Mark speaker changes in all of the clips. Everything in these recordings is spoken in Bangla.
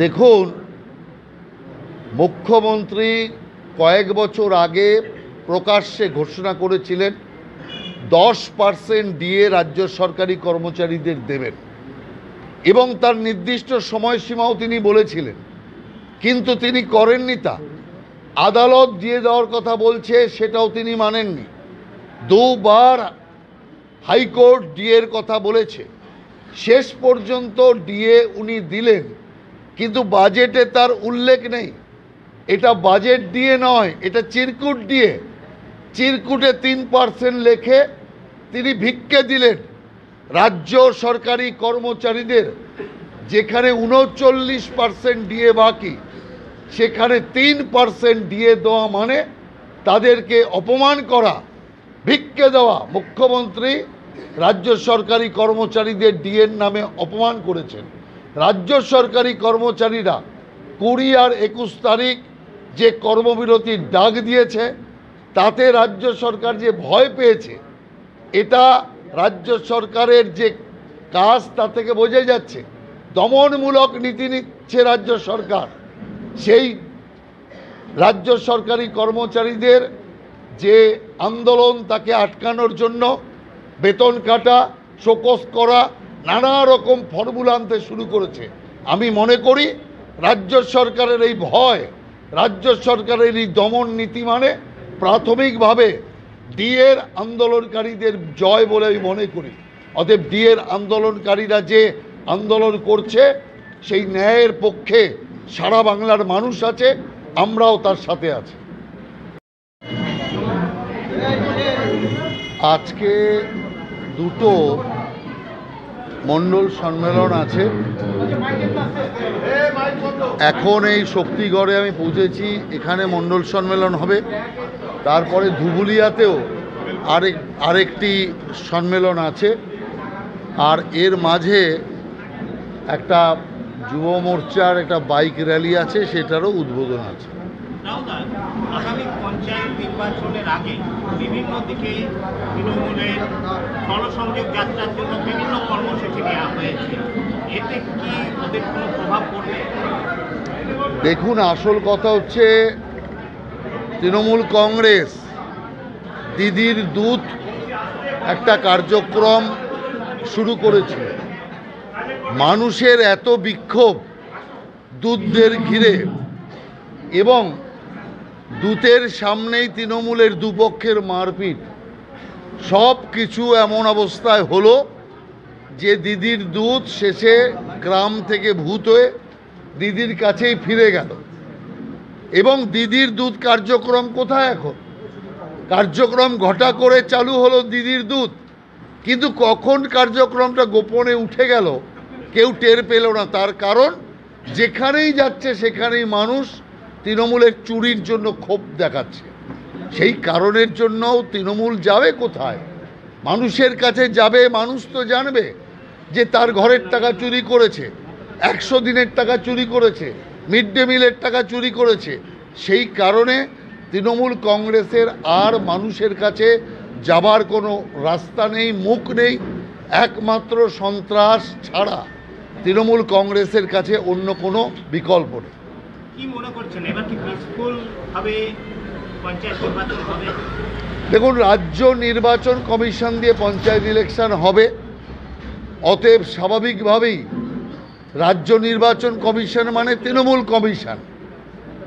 Speaker 1: দেখুন, মুখ্যমন্ত্রী কয়েক বছর আগে প্রকাশ্যে ঘোষণা করেছিলেন, দশ পার্সেন্ট দিয়ে রাজ্য সরকারি কর্মচারীদের দেবেন। এবং তার নির্দিষ্ট সময়সীমাও তিনি বলেছিলেন। কিন্তু তিনি করেননি তা। আদালত দিয়ে দেওয়ার কথা বলছে, সেটাও তিনি মানেননি। দুবার হাইকোর্ট ডিএর কথা বলেছে। শেষ পর্যন্ত ডিএ উনি দিলেন। কিন্তু বাজেটে তার উল্লেখ নেই। এটা বাজেট দিয়ে নয়, এটা চিরকুট দিয়ে। চিরকুটে তিন পার্সেন্ট লেখে তিনি ভিক্ষে দিলেন রাজ্য সরকারি কর্মচারীদের, যেখানে উনচল্লিশ পার্সেন্ট দিয়ে বাকি, সেখানে তিন পার্সেন্ট দিয়ে দেওয়া মানে তাদেরকে অপমান করা, ভিক্ষে দেওয়া। মুখ্যমন্ত্রী রাজ্য সরকারি কর্মচারীদের ডিএর নামে অপমান করেছেন। রাজ্য সরকারি কর্মচারীরা কুড়ি আর একুশ তারিখ যে কর্মবিরতির ডাক দিয়েছে, তাতে রাজ্য সরকার যে ভয় পেয়েছে, এটা রাজ্য সরকারের যে কাজ তা থেকে বোঝা যাচ্ছে। দমনমূলক নীতি নিচ্ছে রাজ্য সরকার। সেই রাজ্য সরকারি কর্মচারীদের যে আন্দোলন তাকে আটকানোর জন্য বেতন কাটা শোকস করা নানা রকম ফর্মুলা আনতে শুরু করেছে। আমি মনে করি, রাজ্য সরকারের এই ভয়, রাজ্য সরকারের এই দমন নীতি মানে প্রাথমিকভাবে ডিএর আন্দোলনকারীদের জয় বলে আমি মনে করি। অতএব ডিএর আন্দোলনকারীরা যে আন্দোলন করছে, সেই ন্যায়ের পক্ষে সারা বাংলার মানুষ আছে, আমরাও তার সাথে আছি। আজকে দুটো মণ্ডল সম্মেলন আছে। এখন এই শক্তিগড়ে আমি পৌঁছেছি, এখানে মণ্ডল সম্মেলন হবে। তারপরে ধুবুলিয়াতেও আরেক, আরেকটি সম্মেলন আছে। আর এর মাঝে একটা যুব মোর্চার একটা বাইক র্যালি আছে, সেটারও উদ্বোধন আছে।
Speaker 2: আগামী পঞ্চায়েত নির্বাচনের আগে বিভিন্ন দিকে তৃণমূলের জনসংযোগ যাত্রার জন্য বিভিন্ন কর্মসূচি নেওয়া হয়েছে। এতে কি ওদের কোনো প্রভাব পড়বে?
Speaker 1: দেখুন, আসল কথা হচ্ছে তৃণমূল কংগ্রেস, দিদির দূত একটা কার্যক্রম শুরু করেছিল। মানুষের এত বিক্ষোভ দুধদের ঘিরে এবং দূতের সামনেই তৃণমূলের দুপক্ষের মারপিট। সব কিছু এমন অবস্থায় হলো যে দিদির দুধ শেষে গ্রাম থেকে ভূত হয়ে দিদির কাছেই ফিরে গেল। এবং দিদির দুধ কার্যক্রম কোথায় এখন? কার্যক্রম ঘটা করে চালু হলো দিদির দুধ কিন্তু কখন কার্যক্রমটা গোপনে উঠে গেল কেউ টের পেল না। তার কারণ যেখানেই যাচ্ছে সেখানেই মানুষ তৃণমূলের চুরির জন্য ক্ষোভ দেখাচ্ছে। সেই কারণের জন্য তৃণমূল যাবে কোথায়? মানুষের কাছে যাবে, মানুষ তো জানবে যে তার ঘরের টাকা চুরি করেছে, একশো দিনের টাকা চুরি করেছে, মিড ডে মিলের টাকা চুরি করেছে। সেই কারণে তৃণমূল কংগ্রেসের আর মানুষের কাছে যাবার কোনো রাস্তা নেই, মুখ নেই, একমাত্র সন্ত্রাস ছাড়া তৃণমূল কংগ্রেসের কাছে অন্য কোনো বিকল্প নেই। দেখুন, রাজ্য নির্বাচন কমিশন দিয়ে পঞ্চায়েত ইলেকশন হবে। অতএব স্বাভাবিকভাবেই রাজ্য নির্বাচন কমিশন মানে তৃণমূল কমিশন।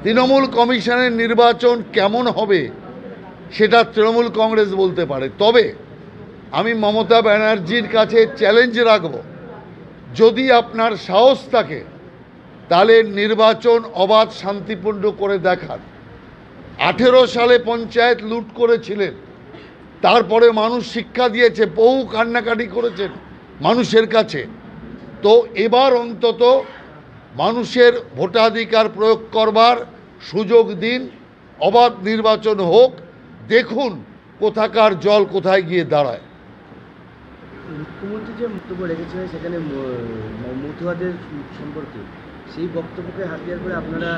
Speaker 1: তৃণমূল কমিশনের নির্বাচন কেমন হবে সেটা তৃণমূল কংগ্রেস বলতে পারে। তবে আমি মমতা ব্যানার্জির কাছে চ্যালেঞ্জ রাখব। যদি আপনার সাহস থাকে তাহলে নির্বাচন অবাধ শান্তিপূর্ণ করে দেখান। আঠেরো সালে পঞ্চায়েত লুট করেছিলেন। তারপরে মানুষ শিক্ষা দিয়েছে, বহু কান্নাকাটি করেছেন মানুষের কাছে। তো এবার অন্তত মানুষের ভোটাধিকার প্রয়োগ করবার সুযোগ দিন, অবাধ নির্বাচন হোক। দেখুন কোথাকার জল কোথায় গিয়ে দাঁড়ায়।
Speaker 3: মুখ্যমন্ত্রী যে বক্তব্য রেখেছিলেন সেখানে মতুয়াদের সম্পর্কে? সেই বক্তব্যকে হাতিয়ার করে আপনারা